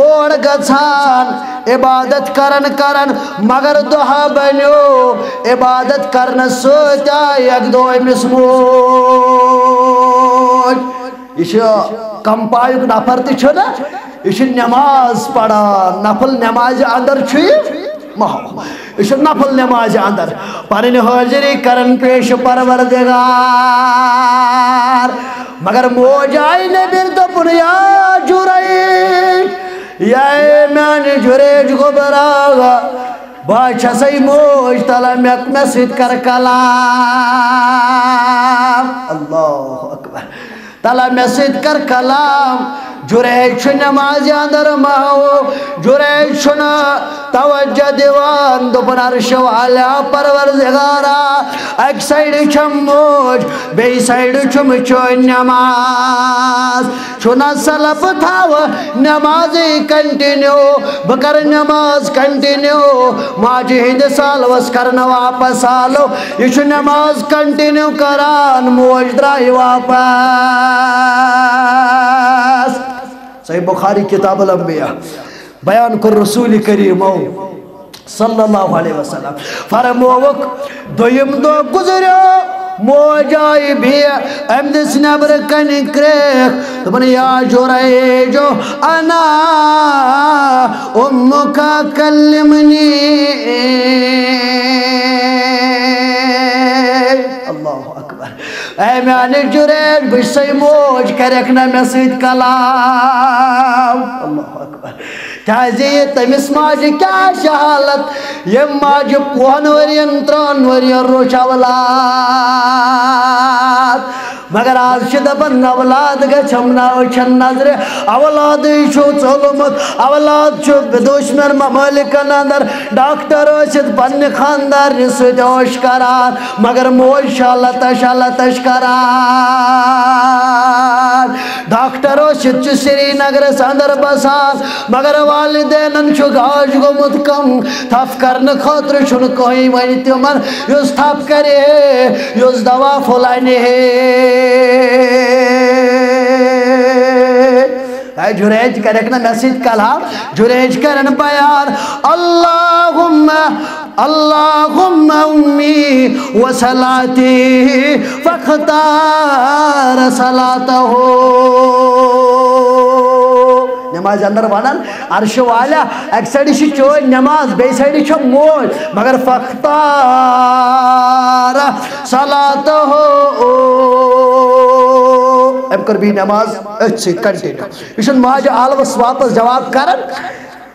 اور گھان عبادت کرن کرن مگر دہا بنیو۔ عبادت کرن سوت آئی اک دو امس موج یہ کم پایک نفر تہ نا؟ یہ نماز پڑھان نفل نماز اندر محو یہ نفل نماز اندر پنن حاضری کرن پیش پروردگار مگر موج آئی نبیر دپن یا جریج یا میان جریج کو براغا با چھسائی موج تلا میک میں سید کر کلام اللہ اکبر تلا میں سید کر کلام جریج چھ نماز اندر ماو جریج چھن توجہ دیوان دپن عرش والا پروردگارا، ایک سائیڈ چھم موج بی سائیڈ چھم چون نماز۔ چھنا سلف تھاو، نماز کنٹینیو، بکر نماز کنٹینیو ماجی ہند سال وس کرنا واپس آلو۔ یہ چھو نماز کنٹینیو کران، موج درائی واپس۔ صحیح بخاری کتاب الانبیاء، بیان کر رسول کریم صلی اللہ علیہ وسلم۔ فرموک دویم دو گزریو موجائی بھی امدس نبر کنی کریک دبن یا جورائی جو انا امکا کلمنی۔ اللہ اے میانی جوریج بشتی موج کرکنا میں سید کلام اللہ اکبر کیازِ یہ تٔمِس ماجہِ کیٛاہ چھِ حالت ییٚمۍ پوہن ورین تران ورین روچ اولاد مگر آز چھِ دپان اولاد گژھم نہ أچھن نظرِ۔ اولادٕے چھُ ژوٚلمُت اولاد چھُ دُشمن ممٲلِکن اندر۔ ڈاکٹر ٲسِتھ پننہِ خاندارنہِ سۭتۍ عٲش کران مگر موج چھِ اللہ تش اللہ تش کران ڈاکٹر ٲسِتھ چھُ سرینگرس اندر بسان مگر والدینن چھُ گاش گوٚمُت کم تھپ کرنہٕ خٲطرٕ چھُنہٕ کٕہٕنۍ وۄنۍ تِمن یُس تھپ کرِ ہے یُس دوا پھوٚل انہِ ہے جریج کرک نا مسجد کلام جریج کرن بیان۔ اللہم اللہم امی و صلاتی فختار صلاتہ نماز اندر ونان عرش والا، ایک سائڈ چھ نماز بی سائڈ موج، مگر فختار صلاتہ ام کر بھی نماز اتھ کنٹینیو۔ یہ ماجہ آلوس واپس جواب کرن۔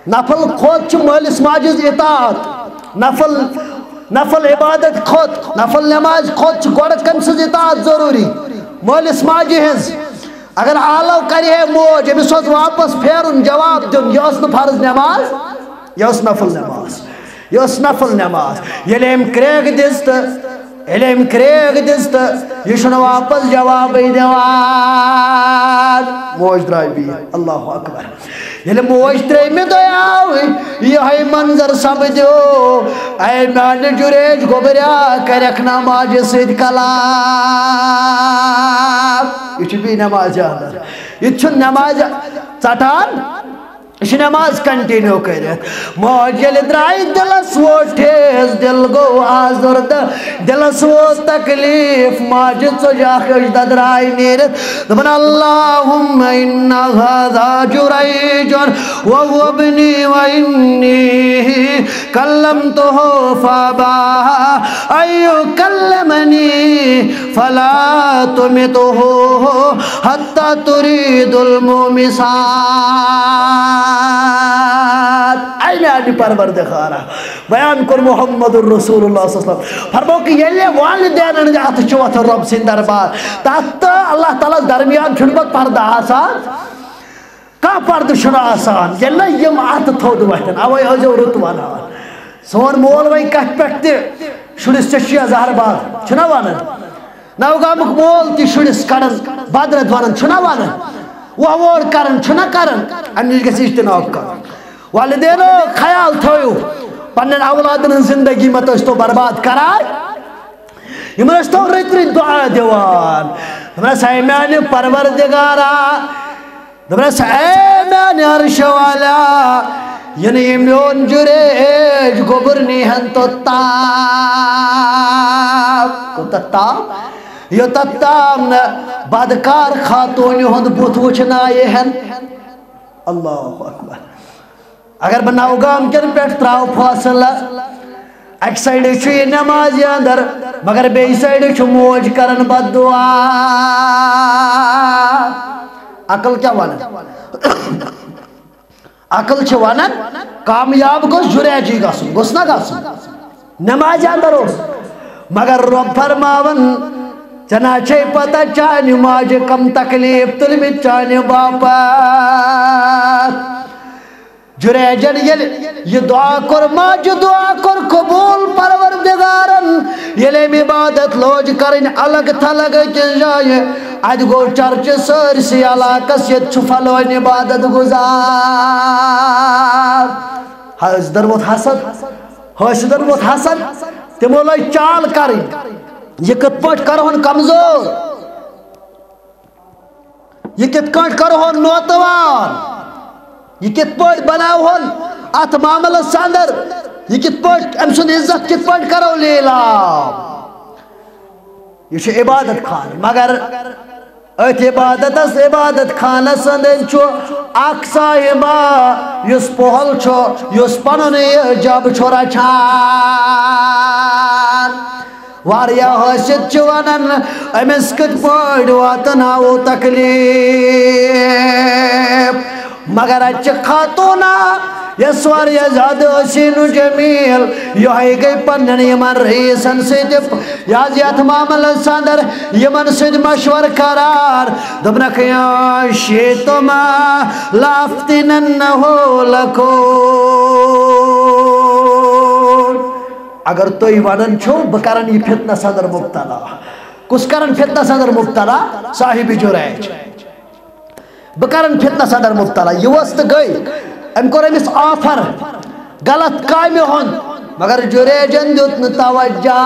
نفل خود چھ مالس ماجز اطاعت۔ نفل نفل عبادت خود نفل نماز خود چھ گوڑت کم سز اطاعت ضروری۔ مالس ماجہ ہز اگر آلو کرے موج امس واپس پھیرن، جواب دن یہ فرض نماز؟ یہ نفل نماز۔ یہ نفل نماز۔ یعنی یل ام کریک دس تو علم کریگ دس تو یہ واپس جواب دان موج درائی بھی اللہ اکبر. یل موج تریم دیا یہ منظر سپدو اے مان جریج گوبریا کرک نماز سید کلام. یہ چھو بھی نماز اندر یہ چھو نماز ژٹان یہ نماز کنٹینیو کرت موج یل درائی دلس وہ ٹھیس، دل گو آزرد۔ دلس و تکلیف ماج ژجا خش درائی نیرت دبن اللہم، ان هذا جریج وہو ابنی و انی وانی کلمته فابا، ایو کلمنی فلا تمته حتی ترید المومسات۔ این آنی جی پروردگارا، بیان کر محمد الرسول اللہ صلی اللہ علیہ وسلم۔ فرمو کہ یلی والدین ان ات چوت رب سن دربار۔ تات اللہ تعالی درمیان چھنبت پردہ آسان، کا پرد چھنا آسان۔ یلی یم ات تھود وحتن اوے ازو رت ونان سون مول وی کت پٹھ تہ شُرس ژےٚ شیٚے ہزار باد چھُنا ونان نوگامُک مول تہِ شُرس کڑان بدرت ونان چھُنا ونان وہ وور کرن چھُنا کرن امہِ نِش گژھِ اجتناب کرُن والدینو خیال تھٲیِو پننٮ۪ن اولادن زندگی مت ٲسۍ تو برباد کران یِمن ٲسۍ تو رٕتۍ رٕتۍ دعا دِوان دپنس اے میانہِ پروردگارا دپنس اے میانہِ عرش والا ینہٕ یہِ میون جُریج گوٚبُر نیہن توٚتام کوٗتاہ تام یوٚتتھ تام نہٕ بدکار خاتوٗنہِ ہُنٛد بُتھ وٕچھنایہِ ہن اللہ اکبر اگر بہ نوگام کن پہ تراو فاصلہ اک سائڈ چھُ یہ نماز اندر مگر بیٚیہِ سایڈ چھُ موج کران بد دعا عقل کیا ونان عقل چھِ ونان کامیاب گوٚژھ جریجی گژھُن گوٚژھ نہ گژھُن نماز اندر اوس مگر رب فرماون ژےٚ نا چھے پتہ چانہِ ماجہِ کم تکلیف تُلمٕتۍ چانہِ باپتھ جریجن یل یہ دعا کر ماج دعا کر قبول پروردگارن یل ام عبادت لوج کرن الگ تھلگ کن جائے اد گو چرچ سرسی علاقس یہ چھفلوین عبادت گزار حس درمت حسد حس درمت حسد تمو لئی چال کرن یہ کت پٹ کرہن کمزور یہ کت کٹ کرہن نوتوان یہ کت پٹ بناوہن ات معاملس اندر یہ کت پٹ ام سن عزت کت پٹ کرو لیلام یہ عبادت خان مگر ات عبادت اس عبادت خانس اندر چھو اک صاحبہ یس پہل چھو یس پنن جب چھو رچھان واریا حسد چھو ونن امس کت پٹ واتن آو تکلیف مگر اچھ خاتونا یس واریا زیادہ حسین جمیل یہی گئی پنن یمن رئیسن سید یازیات معامل ساندر یمن سید مشور قرار دبنک یا شیطما لافتننہو لکون۔ اگر تو یہ ونن چھو، بکرن یہ فتنہ صدر مبتلا۔ کس کرن فتنہ صدر مبتلا؟ صاحبی جو رہے بکرن فتنہ صدر مبتلا، یہ وست گئی۔ ام کور امس آفر۔ غلط کامہ ہن مگر جریجن دیت ن توجہ۔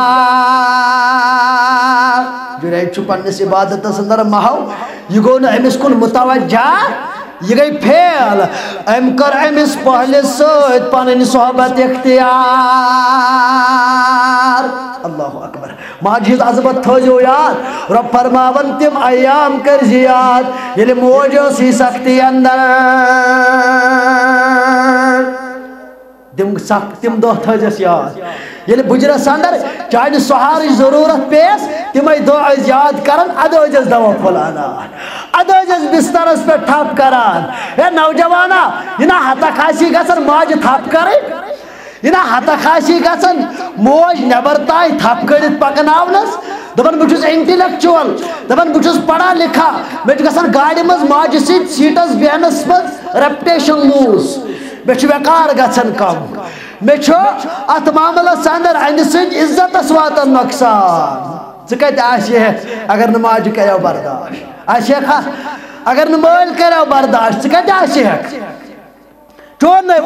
جریج چھ عبادت اندر مہو یہ گو ن امس کن متوجہ۔ یہ گئی پھیل۔ ام کر امس پہلے سوت پنن صحبت اختیار۔ اللہ اکبر ماجد عظمت تھوجو یاد رب فرماون تم ایام کر زیاد یلی موجو سی سختی اندر تم سخت تم دہ تھجس یاد یلی بجرس اندر چاہے سہار ضرورت پیس تم دہ از یاد کرن اد ازس دوا پھلانا اد ازس بسترس پہ ٹھپ کران اے نوجوانا یہ نا ہتا کھاسی گسن ماج تھپ کرے یہ ہتا خاصی گژھان موج نبر تائے تھپ کڑت پکناونس دپان بہ چھس دپان بہ پڑھا لکھا مے گژھان گاڑی مز ماجہ سۭتۍ سیٹس بیہنس مز ریپٹیشن لوز مے چھ وقار کم مے ات معاملس اندر اندر سن عزت واتن نقصان ژٕ کتہِ ہے اگر نہٕ ماجہِ کریو برداشت آسہِ اگر نہٕ مٲلۍ کریو برداشت ژٕ کتہِ چون نٔے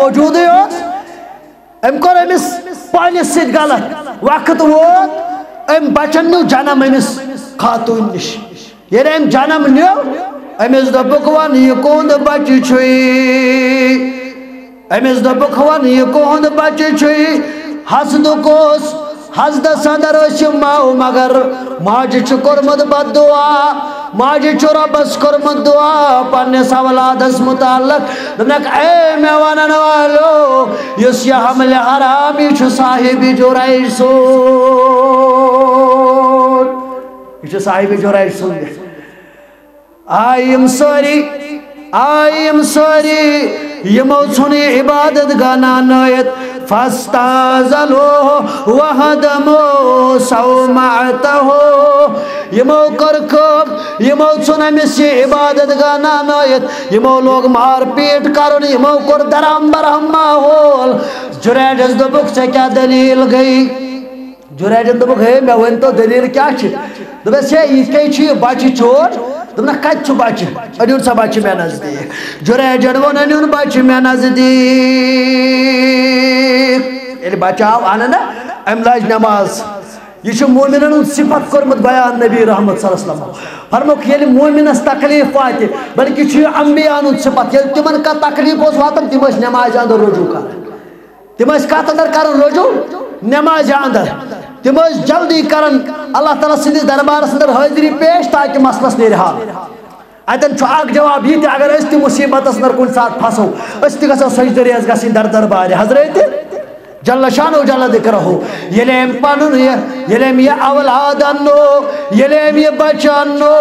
اوس أمۍ کوٚر أمِس پانِس غلط وقت ووت أمۍ بچن نیوٗ جنم أمِس خاتوٗن نِش ییٚلہِ یعنی أمۍ جنم نیوٗ أمِس دوٚپُکھ وَن یہِ کُہُنٛد بچہِ چھُے أمِس دوٚپُکھ وَن یہِ کُہُنٛد بچہِ چھُے حسدُک اوس حسدٕ ٲسۍ یِم ماو مگر. ماجہِ چھُ کوٚرمُت بد دعا ماجہِ چھُ رۄبس کوٚرمُت دعا. پننِس اولادس متعلق. دوٚپنکھ اے مےٚ ونن یُس یہِ حملہِ حرام یہِ چھُ صاحبِ جُرایج سُنٛد یہِ چھُ صاحبِ جُرایج سُنٛد آے یِم سٲری آے یِم سٲری یِمو ژھُن یہِ عبادت گانانٲیِتھ فاستازلو وحدمو سومعتہو۔ یمو کر کب یمو ژھن أمِس یہِ عبادت گانانٲیِتھ یمو لوگ مار پیٹ کرُن یمو کوٚر درہم برہم ماحول جُریڈس دوٚپُکھ ژےٚ کیٛاہ دٔلیٖل گٔے جُریڈن دوٚپُکھ ہے مےٚ ؤنۍتو دٔلیٖل کیٛاہ چھِ دوٚپُس ہے یِتھ کٔنۍ چھُ یہِ بچہِ چور دوٚپنکھ کتہِ چھُ بچہِ أنِوُن سا بچہِ مےٚ نزدیٖک جُریجن ووٚن أنِوُن بچہِ مےٚ نزدیٖک ییٚلہِ بچہِ آو اَنہٕ نا أمۍ لاج نٮ۪ماز یہ چھُ مومنن صفت کوٚرمُت بیان نبی رحمت صلی اللہ علیہ وسلم۔ فرموکھ ییٚلہِ مومنس تکلیٖف واتہِ بلکہِ چھُ یہِ صفت۔ ییٚلہِ تِمن کانٛہہ تکلیٖف اوس واتان تِم ٲسۍ نٮ۪مازِ انٛدر رجوع کران تِم ٲسۍ کتھ انٛدر رجوع؟ نٮ۪مازِ انٛدر تِم جلدی کران اللہ تعالیٰ سٕنٛدِس دربارس انٛدر حٲضری پیش تاکہِ مسلس نیرِ حل اتٮ۪ن چھُ اکھ جواب یہِ تہِ اگر أسۍ تہِ مُصیبتس انٛدر کُنہِ ساتہٕ پھسو أسۍ تہِ گژھو سجدٕ ریز در دربارِ حضرت جل شانو جل ذکرہو ییٚلہِ أمۍ پنُن یہِ ییٚلہِ أمۍ یہِ اولاد انو ییٚلہِ أمۍ یہِ بچہِ انو۔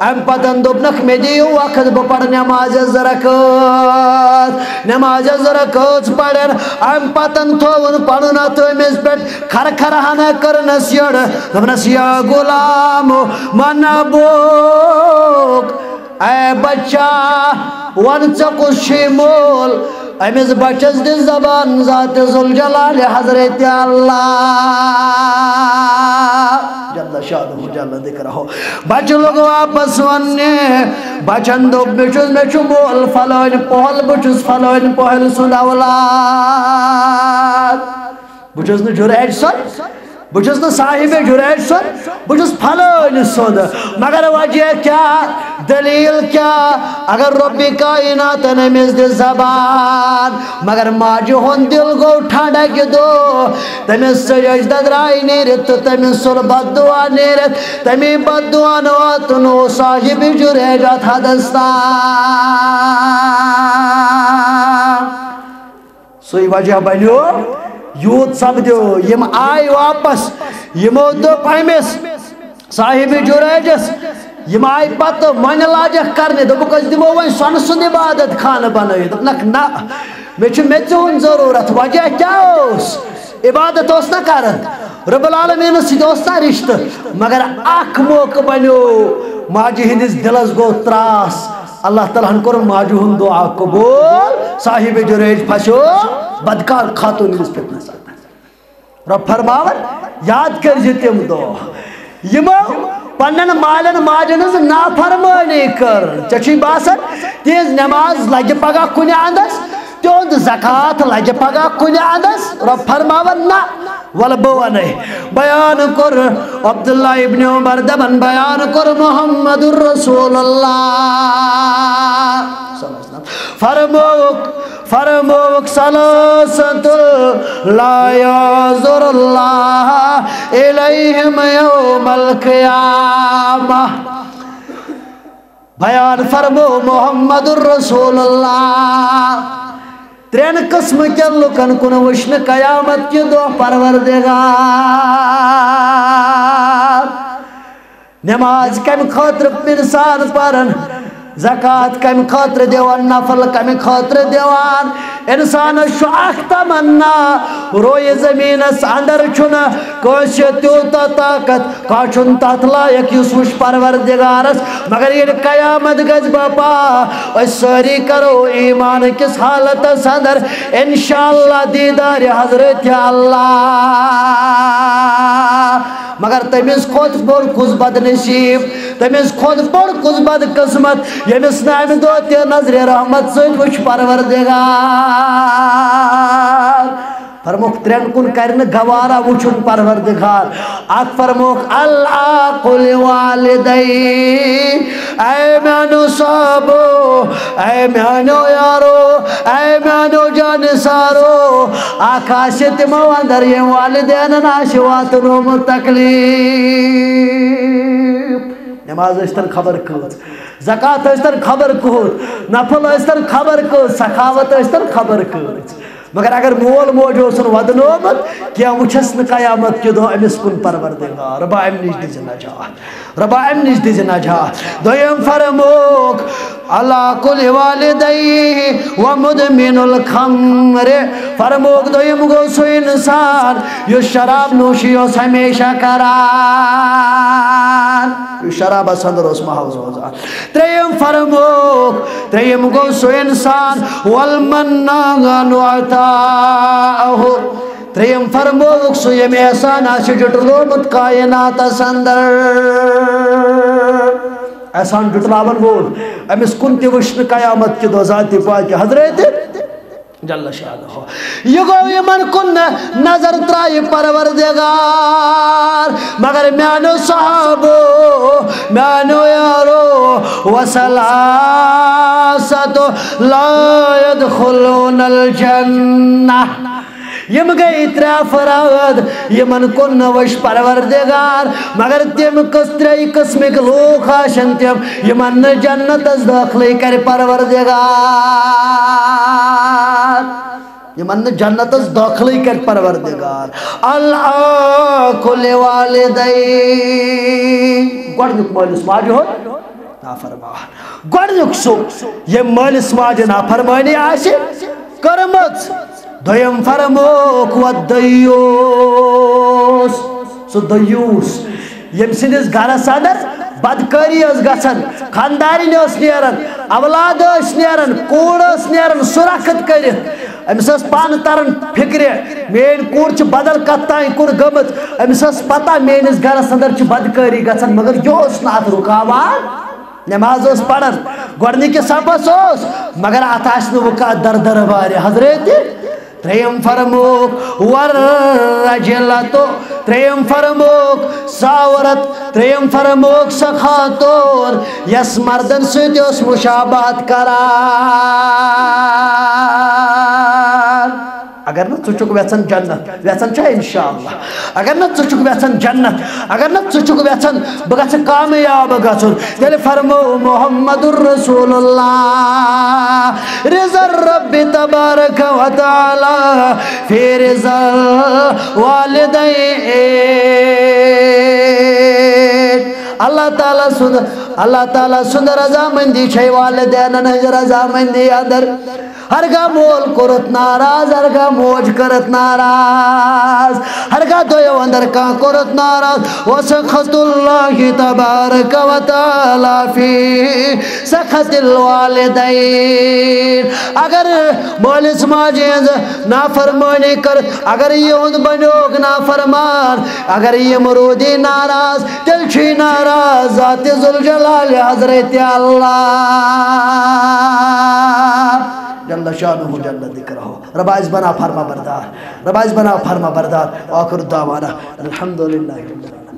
امہِ پتن دوٚپنکھ مےٚ دِیِو وقت بہٕ پرٕ نٮ۪مازِ زٕ رکٲژ نٮ۪مازِ زٕ رکٲژ پرن امہِ پتن تھووُن پنُن اتھ أمِس پٮ۪ٹھ کھرٕ کھرٕ ہنا کٔرنس یٔڑ دوٚپنس یا غلام منبوک اے بچہ، ون ژےٚ کُس چھُے مول أمِس بچس دِ زبان ذات ذوالجلال حضرت اللہ جل شانہ جل ہو بچ لوگ واپس وننے بچن دوٚپ مےٚ چھُس مےٚ چھُ مول فلٲنۍ پۄہل بہٕ چھُس فلٲنۍ پۄہل سُنٛد اولاد بہٕ چھُس نہٕ سن سُنٛد بہٕ چھُس نہٕ صاحبِ جُریج سُنٛد بہٕ مگر وجہ کیٛاہ دلیٖل کیٛاہ اگر رۄبہِ کایناتن أمِس دِ زبان مگر ماجہِ ہُنٛد دِل گوٚو ٹھنٛڈ اکہِ دۄہ تٔمِس سجدہ درٛاے نیٖرِتھ تہٕ تٔمِس ژوٚل بد دعا نیٖرِتھ تَمی بد دعان واتُن اوس صاحبِ جُریج وجہ بنیو یوٗت سپدیو یِم آے واپس یِمو دوٚپ أمِس صاحبِ جُریجس یِم آے پتہٕ وۄنۍ لاجکھ کرنہِ دوٚپُکھ أسۍ دِمو وۄنۍ سۄنہٕ سُنٛد عبادت خانہٕ بنٲیِتھ دوٚپنکھ نہ مےٚ چھُ مےٚ ژےٚ ضروٗرت وجہ کیٛاہ اوس عبادت اوس نہ کران رب العالمیٖنس سۭتۍ اوس نہ رِشتہٕ مگر اکھ موقعہٕ بنیو ماجہِ ہٕنٛدِس دِلس گوٚو تراس اللہ تعالیٰ ہن کوٚر ماجہِ ہُنٛد دعا قبوٗل، صاحبِ جُریج پھسیو بدکار خاتون خاتوٗن ہٕنٛدِس فتنس رب فرماوان یاد کٔرزِ جی تِم دۄہ یِمو پننٮ۪ن مالٮ۪ن ماجٮ۪ن ہٕنٛز نافرمٲنی کٔر۔ ژےٚ چھُے باسان تِہنٛز نٮ۪ماز لگہِ پگاہ کُنہِ انٛدس تِہُنٛد زکات لگہِ پگاہ کُنہِ انٛدس رب فرماوان نہ ولہٕ بہٕ ونے بیان کوٚر عبداللہ ابن عمر دپان بیان کوٚر محمد رسول اللہ فرموک فرموک سلاست لا یازر اللہ الیہم یوم القیامہ بیان فرمو محمد الرسول اللہ ترین قسم کے لکن کن وشن قیامت کی دو پروردگار۔ نماز کم خاطر انسان پرن، زکات کم خاطر دیوان، نفل کم خاطر دیوان۔ انسان شو اخ تمنا، روی زمین اندر چھنا کوش تیوتا طاقت کاچن تات لائق یس وش پروردگارس مگر یہ قیامت گز باپا اس ساری کرو ایمان کس حالت اندر؟ انشاءاللہ دیدار حضرت اللہ۔ مگر تمس کھوت بوڑ کس بد نصیب تمس کھوت بوڑ کس بد قسمت. یمس نام دو تے نظر رحمت سوچ پروردگار. فرموک ترین کن کرن گوارا وچن پروردگار۔ اک فرموک، اللہ قل والدی اے میانو صابو اے میانو یارو، اے میانو جان سارو۔ آکاشت مو اندر یہ والدین ناشوات روم تکلیف نماز اشتر خبر کت زکاة اشتر خبر کت نفل اشتر خبر کت سخاوت اشتر خبر کت مگر اگر مول موج اوسن ودنومت کیا وچھس نہ قیامت کے دو امس کن پروردگار، با ام نش دز نجات۔ ربا ام نش دز نجات دویم فرموک، اللہ کل والدی و مدمن الخمر. فرموک، دویم گو سو انسان، یو شراب نوشی اس ہمیشہ کران. یو شراب اندر اس محوز روزان تریم فرموک تریم گو سو انسان، والمنان وعطاؤه تریم فرموک سو یم احسان آسی جٹلومت کائنات اندر احسان جٹلاون بول امس کن تی وشن قیامت کی دو ذاتی پاکی حضرت جل شانہ یہ گو یمن کن نظر ترائی پروردگار مگر میانو صحابو میانو یارو وسلاسة لا يدخلون الجنة یم گئی تریا فراد یمن کن وش پروردگار. مگر تم کس تری قسمک لوگ آشن تم یمن جنت از داخلی کر پروردگار. یمن جنت از داخلی کر پروردگار. اللہ کل والدی گوڑنک مالس ماجی ہو؟ نافرمان. گوڑنک سو. یہ مالس ماجی نافرمانی آشی؟ کرمت. دویم فرموک و دیوس سو دیوس یم سندس گھرس اندر بدکاری اس گسن خانداری اس نیرن اولاد اس نیرن کوڑ اس نیرن سرخت کرت امس اس پان ترن فکر مین کوڑ چھ بدل کتائیں کن گمت امس اس پتہ مینس گھرس اندر چھ بدکاری گسن مگر جو اس نات رکاوان نماز اس پڑھن گوڑنی کے سپس اس مگر اتاش نو وکا در در باری حضرت تریم فرموک ورجلتو تریم فرموک ساورت تریم فرموک سخاتور یس مردن سویت اس مشابہت کران اگر نہ ژٕ چھُکھ ویژن جنت ویژن چھا انشاءاللہ۔ اگر نہ ژٕ چھُکھ ویژن جنت، اگر نہ ژٕ چھُکھ ویژن بہ گژھٕ کامیاب گژھُن تیٚلہِ فرمو محمد رسول اللہ رضا رب تبارک و تعالی، فی رضا والدین اللہ تعالیٰ سند اللہ تعالیٰ سند رضامندی چھے والدین ہنز رضامندی اندر۔ ہرگاہ مول کرت ناراض ہرگاہ موج کرت ناراض۔ ہرگاہ دویو اندر کان کرت ناراض۔ وسخط اللہ تبارک و تعالی فی سخط الوالدین۔ اگر مولس ماجیز نافرمانی کرت اگر یہ ہند بنیوگ نافرمان، اگر یہ مرودی ناراض تل چھی ناراض۔ ذات ذوالجلال، حضرت اللہ۔ جل شانہ جل ذکرہ۔ عز بنا فرما بردار رب عز بنا فرما بردار۔ آخر دعوانا، الحمدللہ